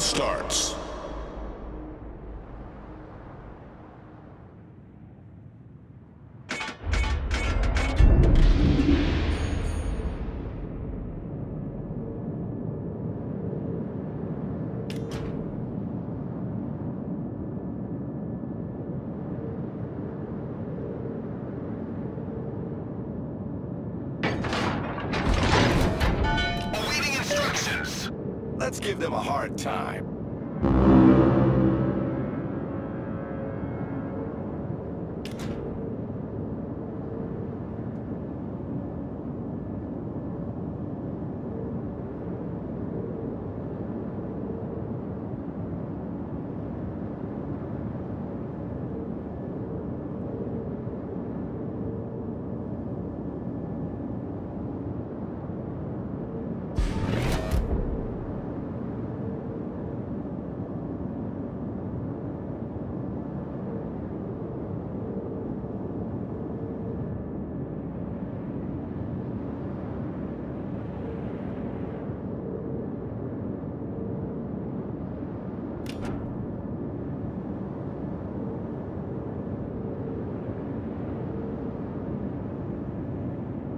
starts. Let's give them a hard time.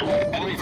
Enemy force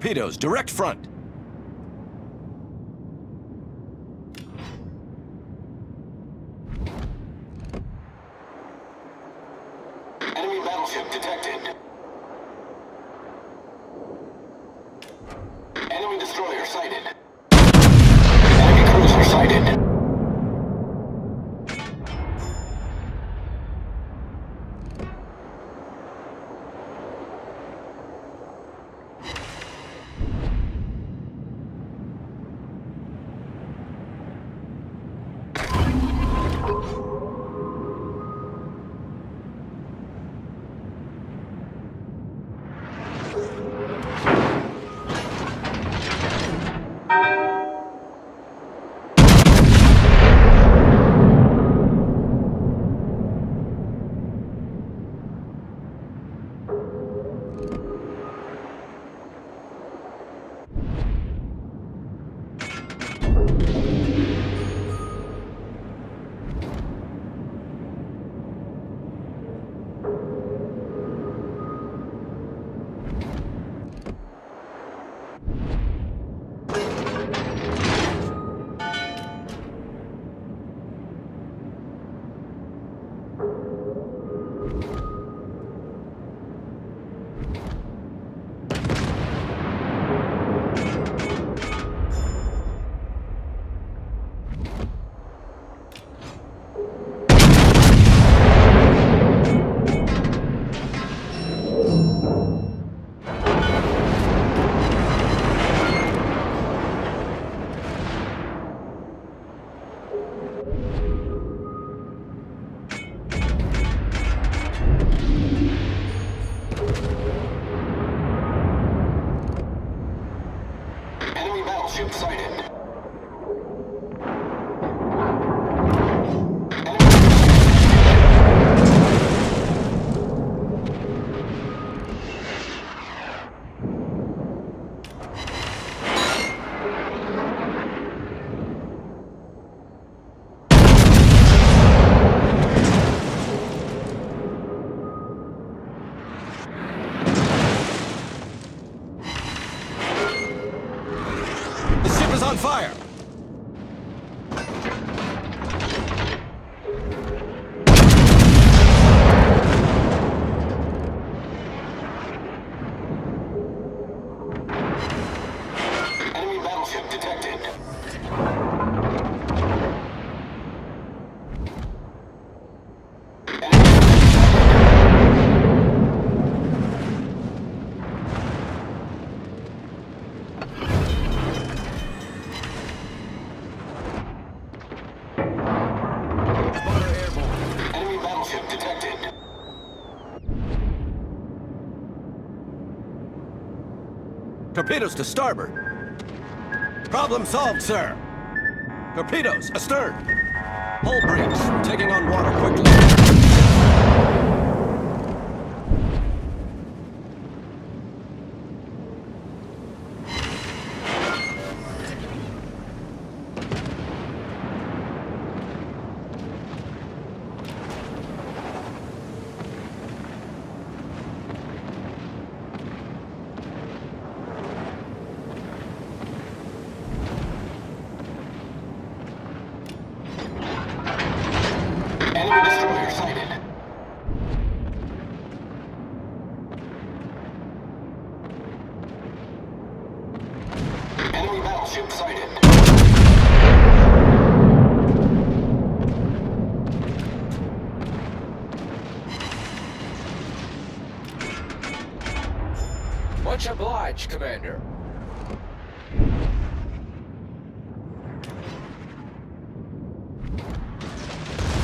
Torpedoes, direct front. Enemy battleship detected. Enemy destroyer sighted. Torpedoes to starboard. Problem solved, sir. Torpedoes astern. Hull breach. Taking on water quickly. Commander.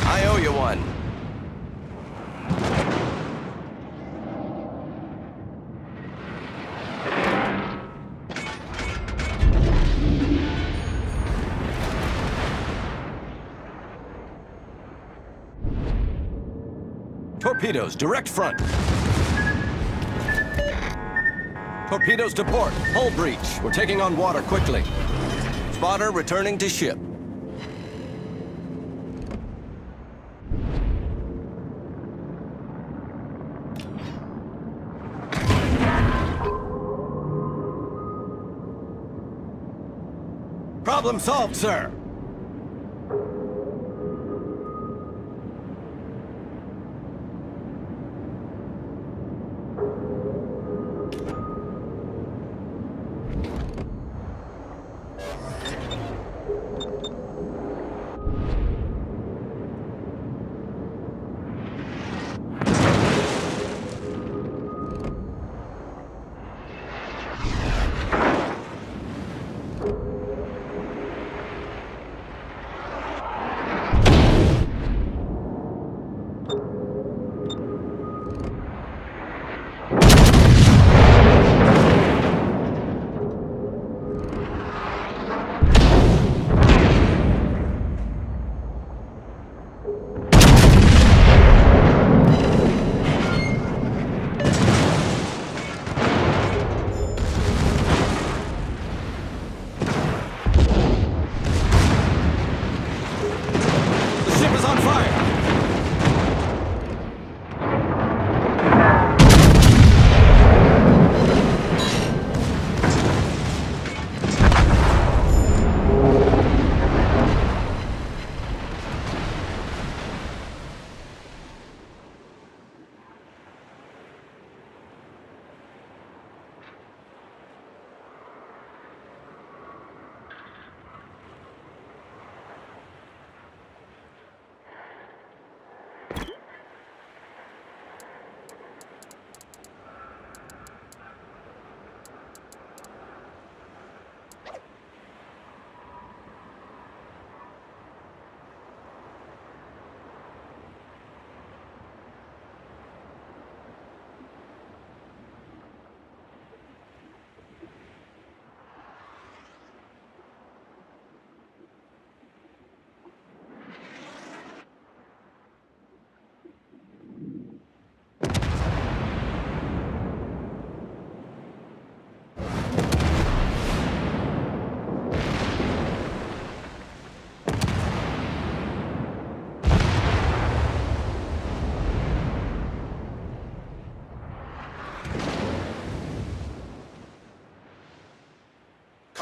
I owe you one. Torpedoes, direct front. Torpedoes to port. Hull breach. We're taking on water quickly. Spotter returning to ship. Problem solved, sir.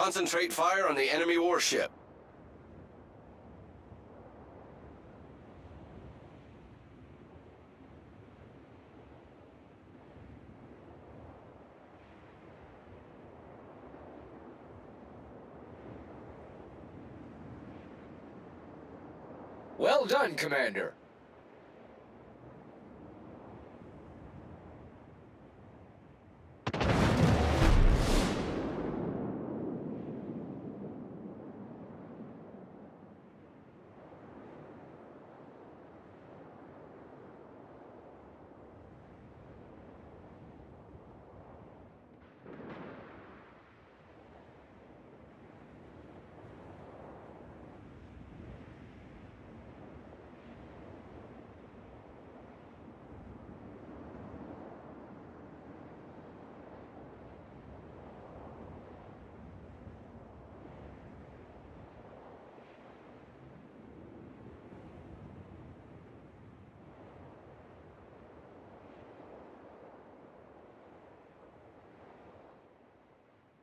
Concentrate fire on the enemy warship. Well done, Commander.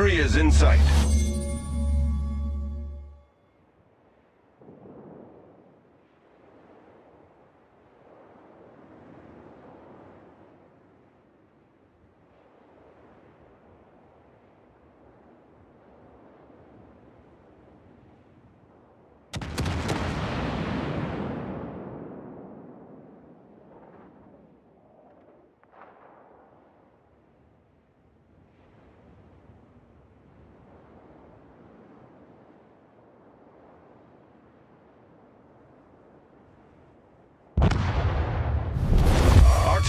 Victory is in sight.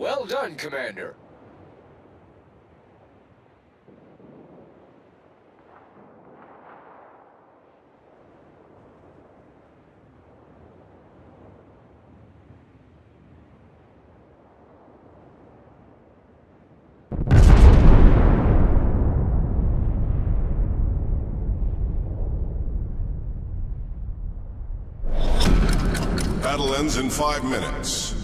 Well done, Commander. Battle ends in five minutes.